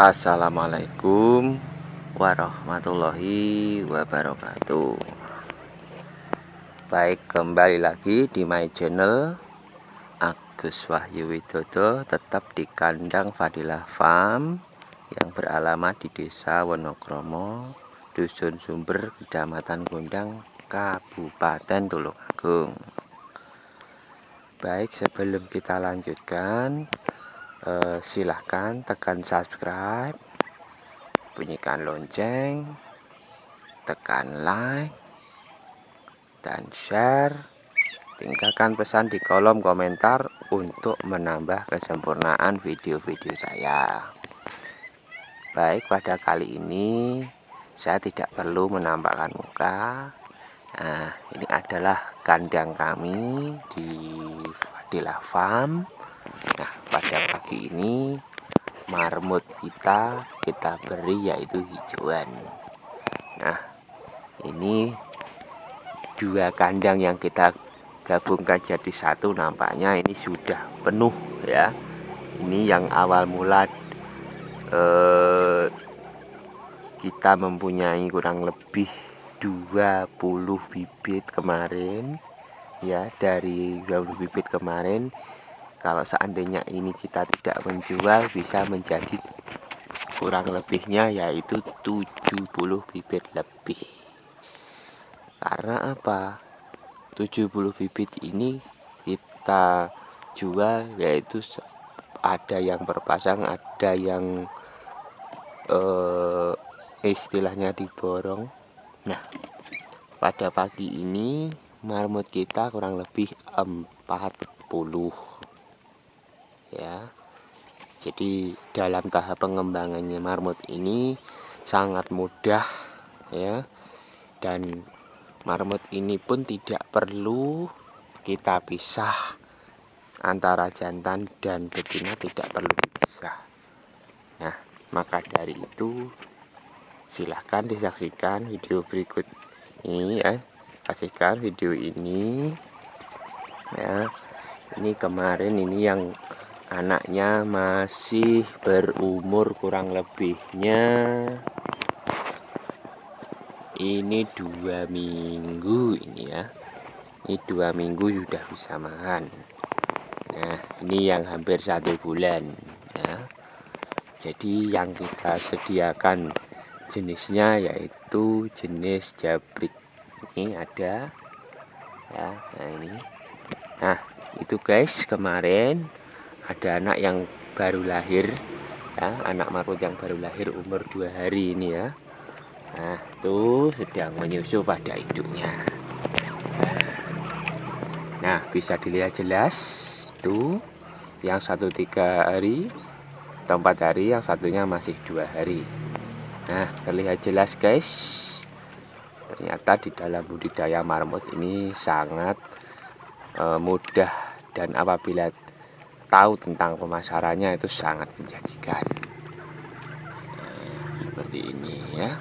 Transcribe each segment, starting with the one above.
Assalamualaikum warahmatullahi wabarakatuh. Baik kembali lagi di my channel. Agus Wahyu Widodo Tetap di kandang Fadilah Farm Yang beralamat di desa Wonokromo Dusun Sumber Kecamatan Gondang Kabupaten Tulungagung. Baik sebelum kita lanjutkan eh, silahkan tekan subscribe bunyikan lonceng tekan like dan share. Tinggalkan pesan di kolom komentar untuk menambah kesempurnaan video-video saya. Baik pada kali ini saya tidak perlu menampakkan muka. Nah ini adalah kandang kami di Fadilah Farm. Nah, pada pagi ini marmut kita kita beri yaitu hijauan. Nah, ini dua kandang yang kita gabungkan jadi satu nampaknya ini sudah penuh ya. Ini yang awal mula eh, kita mempunyai kurang lebih 20 bibit kemarin ya dari 20 bibit kemarin kalau seandainya ini kita tidak menjual bisa menjadi kurang lebihnya yaitu 70 bibit lebih. Karena apa? 70 bibit ini kita jual yaitu ada yang berpasang ada yang eh, istilahnya diborong. Nah pada pagi ini marmut kita kurang lebih 40 ya. Jadi dalam tahap pengembangannya marmut ini sangat mudah ya. Dan marmut ini pun tidak perlu kita pisah antara jantan dan betina tidak perlu dipisah. Nah maka dari itu silahkan disaksikan video berikut ini ya. Saksikan video ini ya. Ini kemarin ini yang anaknya masih berumur kurang lebihnya. Ini dua minggu ini ya. Ini dua minggu sudah bisa makan. Nah ini yang hampir satu bulan ya. Jadi yang kita sediakan jenisnya yaitu jenis jabrik. Ini ada ya nah ini. Nah itu guys kemarin ada anak yang baru lahir ya anak marut yang baru lahir umur dua hari ini ya. Nah tuh sedang menyusu pada induknya. Nah bisa dilihat jelas tuh yang satu tiga hari atau empat hari yang satunya masih dua hari. Nah terlihat jelas guys. Ternyata di dalam budidaya marmut ini sangat uh, mudah dan apabila tahu tentang pemasarannya itu sangat menjanjikan. Nah, seperti ini ya.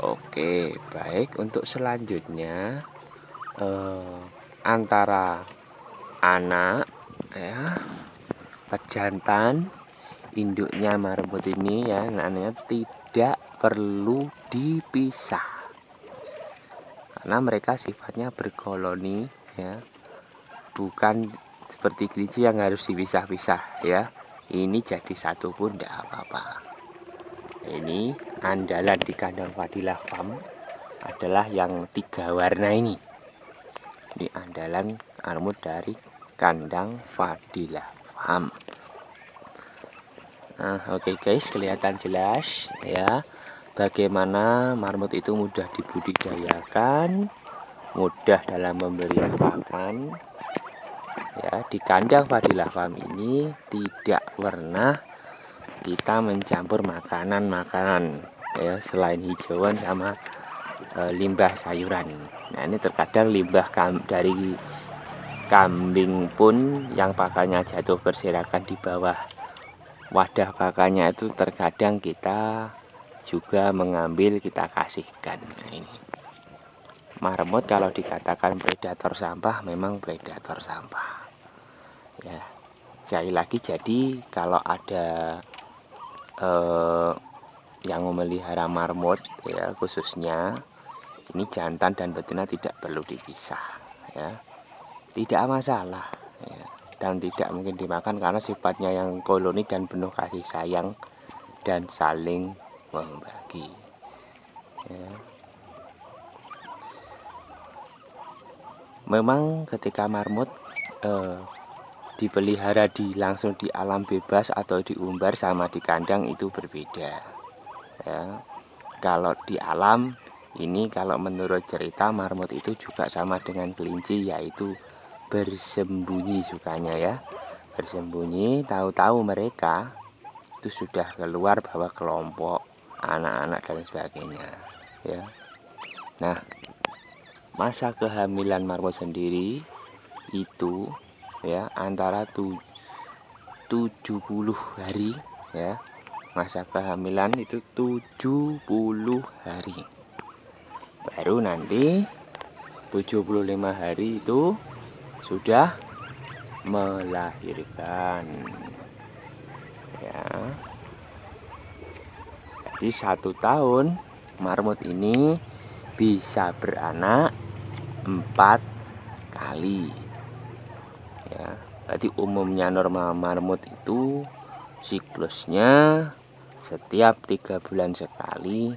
Oke baik. Untuk selanjutnya eh, antara anak ya pejantan induknya marmut ini ya anaknya tidak perlu dipisah. Karena mereka sifatnya berkoloni ya. Bukan seperti kelinci yang harus dipisah-pisah ya. Ini jadi satu pun tidak apa-apa. Ini andalan di kandang Fadilah Farm adalah yang tiga warna ini. Ini andalan almut dari kandang Fadilah Farm. Nah oke okay guys kelihatan jelas ya. Bagaimana marmut itu mudah dibudidayakan mudah dalam memberikan pakan ya di kandang Fadilah Farm ini tidak pernah kita mencampur makanan-makanan ya selain hijauan sama e, limbah sayuran. Nah ini terkadang limbah kam dari kambing pun yang pakannya jatuh berserakan di bawah wadah pakannya itu terkadang kita juga mengambil kita kasihkan. Nah, ini. Marmut kalau dikatakan predator sampah memang predator sampah ya sekali lagi jadi kalau ada eh, yang memelihara marmut ya khususnya ini jantan dan betina tidak perlu dipisah ya tidak masalah ya. dan tidak mungkin dimakan karena sifatnya yang koloni dan penuh kasih sayang dan saling membagi ya. memang ketika marmut eh, dipelihara di langsung di alam bebas atau diumbar sama di kandang itu berbeda. Ya kalau di alam ini kalau menurut cerita marmut itu juga sama dengan kelinci yaitu bersembunyi sukanya ya. Bersembunyi tahu-tahu mereka itu sudah keluar bawa kelompok anak-anak dan sebagainya ya. Nah masa kehamilan marmut sendiri itu ya antara tu, 70 hari ya. Masa kehamilan itu 70 hari. Baru nanti 75 hari itu sudah melahirkan. Ya. Jadi satu tahun marmut ini bisa beranak empat kali ya berarti umumnya normal marmut itu siklusnya setiap tiga bulan sekali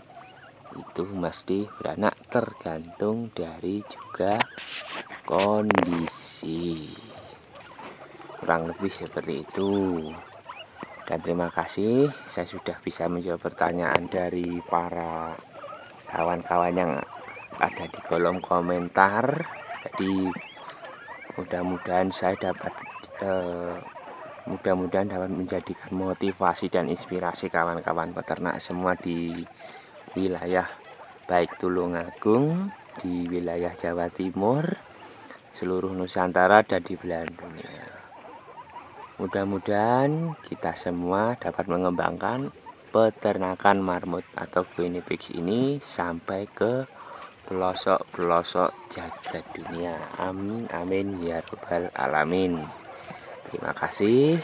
itu mesti beranak tergantung dari juga kondisi. Kurang lebih seperti itu. Dan terima kasih saya sudah bisa menjawab pertanyaan dari para kawan-kawan yang ada di kolom komentar jadi mudah-mudahan saya dapat eh, mudah-mudahan dapat menjadikan motivasi dan inspirasi kawan-kawan peternak semua di wilayah baik Tulungagung di wilayah Jawa Timur seluruh Nusantara dan di belahan dunia. Mudah-mudahan kita semua dapat mengembangkan peternakan marmut atau guinea pigs ini sampai ke pelosok-pelosok jagat dunia amin amin ya rabbal alamin Terima kasih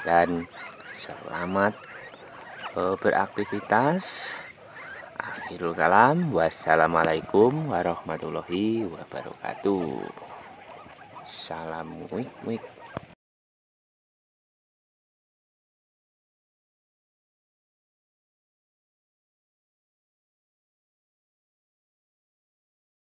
dan selamat uh, beraktivitas. Akhirul kalam. Wassalamualaikum warahmatullahi wabarakatuh. Salam wik wik.